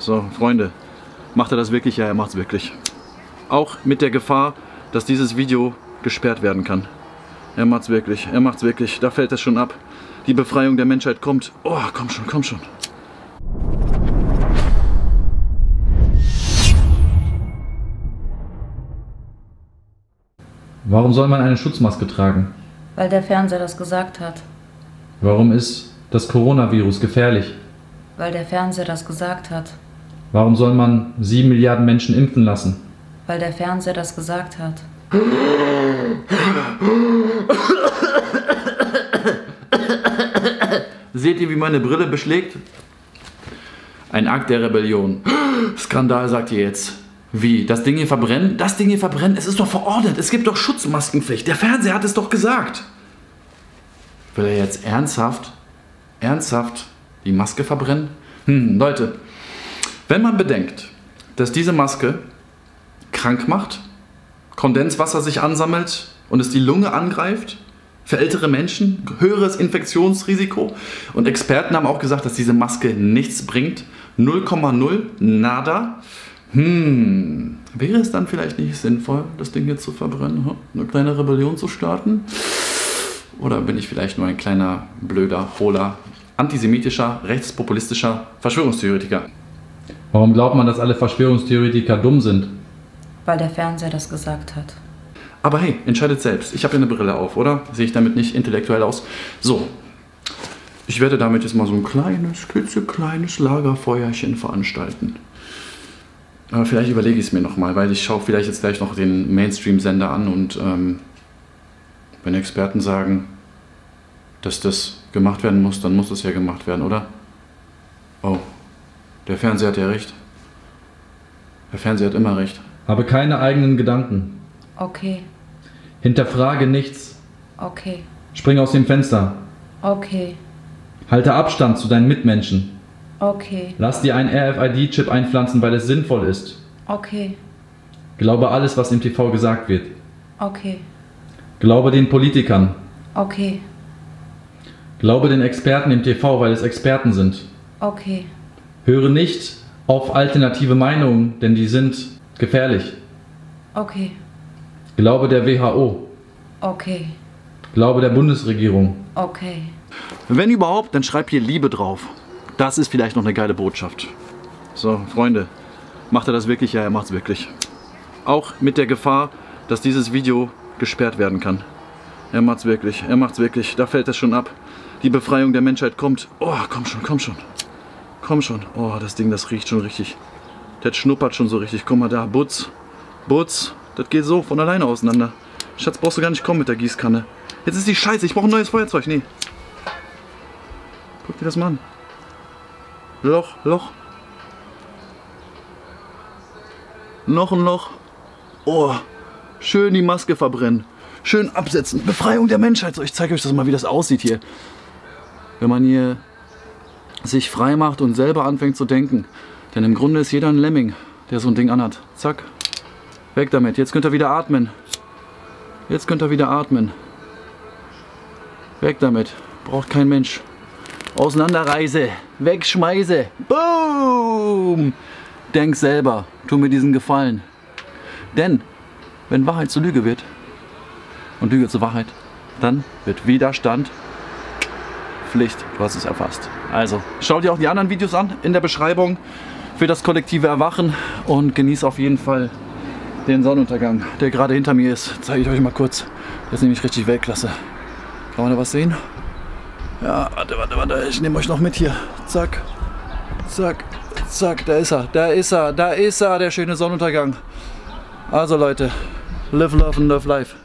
So, Freunde, macht er das wirklich? Ja, er macht es wirklich. Auch mit der Gefahr, dass dieses Video gesperrt werden kann. Er macht es wirklich, er macht es wirklich. Da fällt es schon ab. Die Befreiung der Menschheit kommt. Oh, komm schon, komm schon. Warum soll man eine Schutzmaske tragen? Weil der Fernseher das gesagt hat. Warum ist das Coronavirus gefährlich? Weil der Fernseher das gesagt hat. Warum soll man sieben Milliarden Menschen impfen lassen? Weil der Fernseher das gesagt hat. Seht ihr, wie meine Brille beschlägt? Ein Akt der Rebellion. Skandal, sagt ihr jetzt. Wie? Das Ding hier verbrennen? Das Ding hier verbrennen? Es ist doch verordnet. Es gibt doch Schutzmaskenpflicht. Der Fernseher hat es doch gesagt. Will er jetzt ernsthaft, ernsthaft die Maske verbrennen? Hm, Leute, wenn man bedenkt, dass diese Maske krank macht, Kondenswasser sich ansammelt und es die Lunge angreift, für ältere Menschen, höheres Infektionsrisiko. Und Experten haben auch gesagt, dass diese Maske nichts bringt. 0,0, nada. Hm, wäre es dann vielleicht nicht sinnvoll, das Ding jetzt zu verbrennen? Eine kleine Rebellion zu starten? Oder bin ich vielleicht nur ein kleiner, blöder, hohler, antisemitischer, rechtspopulistischer Verschwörungstheoretiker? Warum glaubt man, dass alle Verschwörungstheoretiker dumm sind? Weil der Fernseher das gesagt hat. Aber hey, entscheidet selbst. Ich habe ja eine Brille auf, oder? Sehe ich damit nicht intellektuell aus? So. Ich werde damit jetzt mal so ein kleines, klitzekleines Lagerfeuerchen veranstalten. Aber vielleicht überlege ich es mir nochmal, weil ich schaue vielleicht jetzt gleich noch den Mainstream-Sender an und ähm, wenn Experten sagen, dass das gemacht werden muss, dann muss das ja gemacht werden, oder? Oh, der Fernseher hat ja recht. Der Fernseher hat immer recht. Habe keine eigenen Gedanken. Okay, Hinterfrage nichts. okay, Spring aus dem Fenster. okay, Halte Abstand zu deinen Mitmenschen. okay, Lass dir einen RFID-Chip einpflanzen, weil es sinnvoll ist. okay, Glaube alles, was im TV gesagt wird. okay, Glaube den Politikern. okay, Glaube den Experten im TV, weil es Experten sind. okay, Höre nicht auf alternative Meinungen, denn die sind gefährlich. okay, Glaube der WHO. okay, Glaube der Bundesregierung. okay. Wenn überhaupt, dann schreib hier Liebe drauf. Das ist vielleicht noch eine geile Botschaft. So, Freunde, macht er das wirklich? Ja, er macht es wirklich. Auch mit der Gefahr, dass dieses Video gesperrt werden kann. Er macht es wirklich, er macht es wirklich. Da fällt es schon ab. Die Befreiung der Menschheit kommt. Oh, komm schon, komm schon. Komm schon. Oh, das Ding, das riecht schon richtig. Das schnuppert schon so richtig. Guck mal da, Butz. Butz. Das geht so von alleine auseinander. Schatz, brauchst du gar nicht kommen mit der Gießkanne. Jetzt ist die Scheiße. Ich brauche ein neues Feuerzeug. Nee. Guck dir das mal an. Loch, Loch. Noch ein Loch. Oh, schön die Maske verbrennen. Schön absetzen. Befreiung der Menschheit. So, ich zeige euch das mal, wie das aussieht hier. Wenn man hier sich frei macht und selber anfängt zu denken. Denn im Grunde ist jeder ein Lemming, der so ein Ding anhat. Zack. Weg damit. Jetzt könnt ihr wieder atmen. Jetzt könnt ihr wieder atmen. Weg damit. Braucht kein Mensch. Auseinanderreise. Wegschmeiße. Boom. Denk selber. Tu mir diesen Gefallen. Denn, wenn Wahrheit zur Lüge wird und Lüge zur Wahrheit, dann wird Widerstand Pflicht. Du hast es erfasst. Also, schau dir auch die anderen Videos an in der Beschreibung für das kollektive Erwachen und genieß auf jeden Fall den Sonnenuntergang, der gerade hinter mir ist. Zeige ich euch mal kurz. Das ist nämlich richtig Weltklasse. Kann man da was sehen? Ja, warte, warte, warte. Ich nehme euch noch mit hier. Zack, zack, zack. Da ist er, da ist er, da ist er, der schöne Sonnenuntergang. Also Leute, live, love and love life.